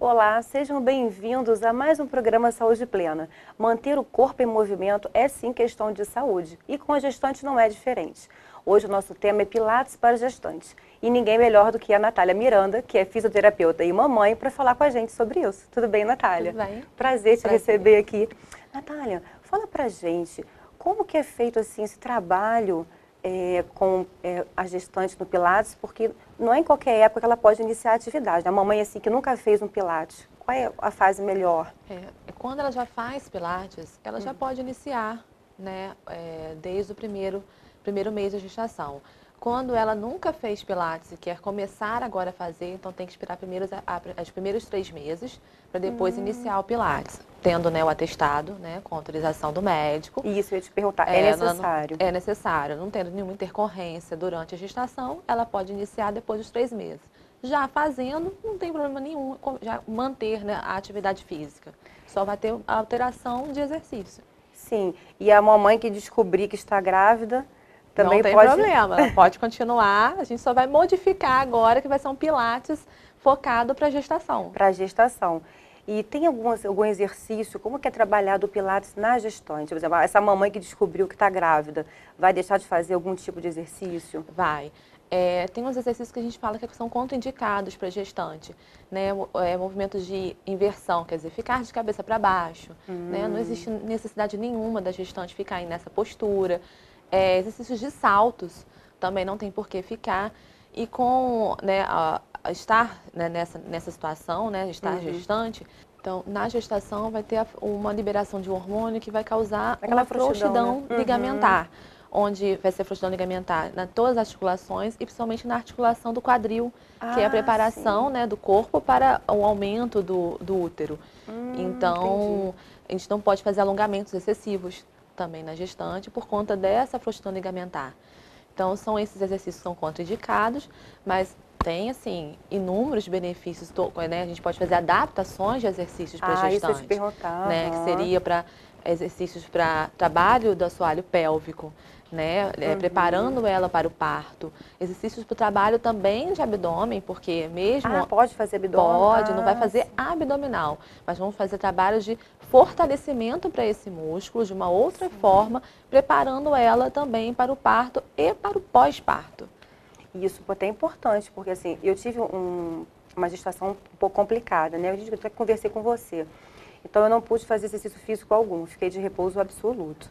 Olá, sejam bem-vindos a mais um programa Saúde Plena. Manter o corpo em movimento é sim questão de saúde e com a gestante não é diferente. Hoje o nosso tema é Pilates para gestantes e ninguém melhor do que a Natália Miranda, que é fisioterapeuta e mamãe, para falar com a gente sobre isso. Tudo bem, Natália? Tudo bem. Prazer te Prazer. receber aqui. Natália, fala pra gente, como que é feito assim esse trabalho é, com é, a gestante no Pilates, porque não é em qualquer época que ela pode iniciar a atividade. A mamãe, assim, que nunca fez um Pilates, qual é a fase melhor? É, é quando ela já faz Pilates, ela hum. já pode iniciar, né, é, desde o primeiro, primeiro mês de gestação. Quando ela nunca fez Pilates e quer começar agora a fazer, então tem que esperar primeiros, os primeiros três meses para depois hum. iniciar o Pilates. Tendo né, o atestado, né, com autorização do médico. Isso, eu ia te perguntar, é, é necessário? Não, é necessário. Não tendo nenhuma intercorrência durante a gestação, ela pode iniciar depois dos três meses. Já fazendo, não tem problema nenhum já manter né, a atividade física. Só vai ter alteração de exercício. Sim, e a mamãe que descobrir que está grávida também não tem pode... problema, pode continuar. A gente só vai modificar agora que vai ser um pilates focado para gestação. Para gestação. E tem algum, algum exercício, como que é trabalhado o Pilates na gestante? Por exemplo, essa mamãe que descobriu que está grávida, vai deixar de fazer algum tipo de exercício? Vai. É, tem uns exercícios que a gente fala que são contraindicados para gestante, né? É, movimentos de inversão, quer dizer, ficar de cabeça para baixo, hum. né? Não existe necessidade nenhuma da gestante ficar nessa postura é, exercícios de saltos também não tem por que ficar. E com né, a, a estar né, nessa, nessa situação, né, estar uhum. gestante, então na gestação vai ter a, uma liberação de um hormônio que vai causar Aquela uma frouxidão né? ligamentar. Uhum. Onde vai ser frouxidão ligamentar em todas as articulações e principalmente na articulação do quadril, ah, que é a ah, preparação né, do corpo para o aumento do, do útero. Hum, então, entendi. a gente não pode fazer alongamentos excessivos também na gestante por conta dessa frouxidão ligamentar. Então, são esses exercícios que são contraindicados, mas tem, assim, inúmeros benefícios. Né? A gente pode fazer adaptações de exercícios para ah, gestante. Isso eu te perguntar. Né? Que seria para exercícios para trabalho do assoalho pélvico né? É, uhum. Preparando ela para o parto. Exercícios para o trabalho também de abdômen, porque mesmo. Ah, pode fazer abdômen? Pode, ah, não vai fazer sim. abdominal, mas vamos fazer trabalho de fortalecimento para esse músculo de uma outra sim. forma, preparando ela também para o parto e para o pós-parto. Isso até é importante, porque assim, eu tive um, uma gestação um pouco complicada, né? Eu até conversei com você. Então eu não pude fazer exercício físico algum, fiquei de repouso absoluto.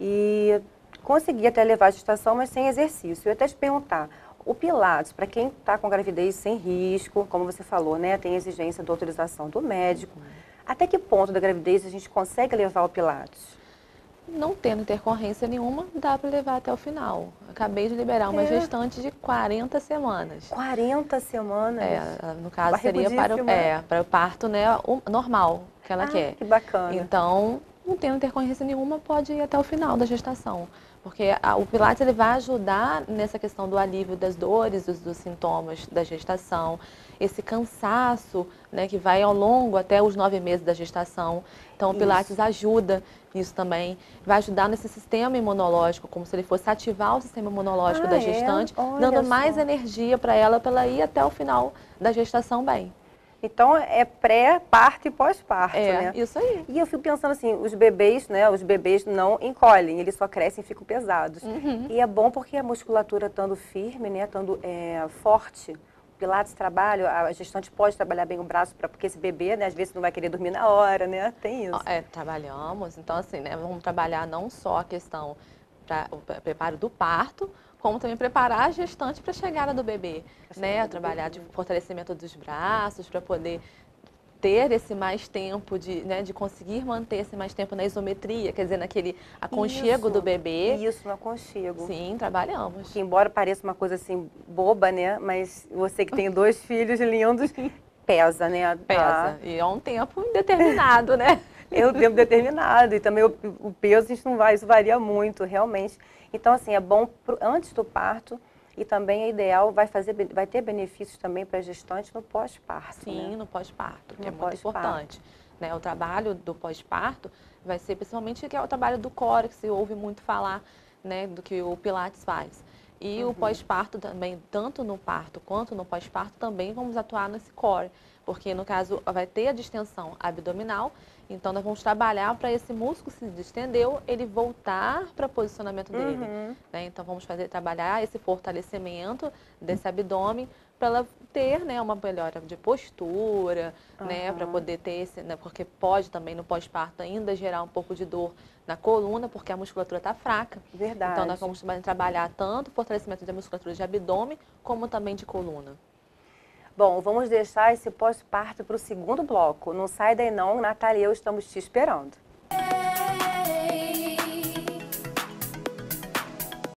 E consegui até levar a gestação, mas sem exercício. Eu ia até te perguntar, o Pilates, para quem está com gravidez sem risco, como você falou, né, tem exigência de autorização do médico. Até que ponto da gravidez a gente consegue levar o Pilates? Não tendo intercorrência nenhuma, dá para levar até o final. Acabei de liberar uma é. gestante de 40 semanas. 40 semanas? É, no caso seria para o, é, para o parto né, normal que ela ah, quer. Que bacana. Então, não tendo intercorrência nenhuma, pode ir até o final da gestação. Porque a, o Pilates ele vai ajudar nessa questão do alívio das dores, dos, dos sintomas da gestação, esse cansaço né, que vai ao longo até os nove meses da gestação. Então, o Pilates isso. ajuda nisso também. Vai ajudar nesse sistema imunológico, como se ele fosse ativar o sistema imunológico ah, da é? gestante, é? dando mais energia para ela, para ela ir até o final da gestação bem. Então é pré, parto e pós-parto, é, né? Isso aí. E eu fico pensando assim, os bebês, né? Os bebês não encolhem, eles só crescem e ficam pesados. Uhum. E é bom porque a musculatura estando firme, né? Estando é, forte. Pilates trabalho, a gestante pode trabalhar bem o braço, pra, porque esse bebê, né, às vezes não vai querer dormir na hora, né? Tem isso. É, trabalhamos. Então, assim, né, vamos trabalhar não só a questão para o preparo do parto, como também preparar a gestante para a chegada do bebê, né? Trabalhar de fortalecimento dos braços para poder ter esse mais tempo de, né, de conseguir manter esse mais tempo na isometria, quer dizer, naquele aconchego isso, do bebê. Isso, no aconchego. Sim, trabalhamos. Que embora pareça uma coisa assim boba, né, mas você que tem dois filhos lindos, pesa, né? Pesa. E é um tempo indeterminado, né? é um tempo determinado e também o, o peso a gente não vai, isso varia muito, realmente. Então, assim, é bom pro, antes do parto e também é ideal, vai, fazer, vai ter benefícios também para a gestante no pós-parto. Sim, né? no pós-parto, que é muito importante. Né? O trabalho do pós-parto vai ser principalmente que é o trabalho do core, que se ouve muito falar né, do que o Pilates faz. E uhum. o pós-parto também, tanto no parto quanto no pós-parto, também vamos atuar nesse core. Porque, no caso, vai ter a distensão abdominal, então nós vamos trabalhar para esse músculo se distendeu, ele voltar para o posicionamento dele. Uhum. Né? Então vamos fazer trabalhar esse fortalecimento desse abdômen para ela ter né, uma melhora de postura, uhum. né, para poder ter esse, né, porque pode também no pós-parto ainda gerar um pouco de dor na coluna, porque a musculatura está fraca. Verdade. Então nós vamos trabalhar tanto o fortalecimento da musculatura de abdômen, como também de coluna. Bom, vamos deixar esse pós-parto para o segundo bloco. Não sai daí não, Natália e eu estamos te esperando.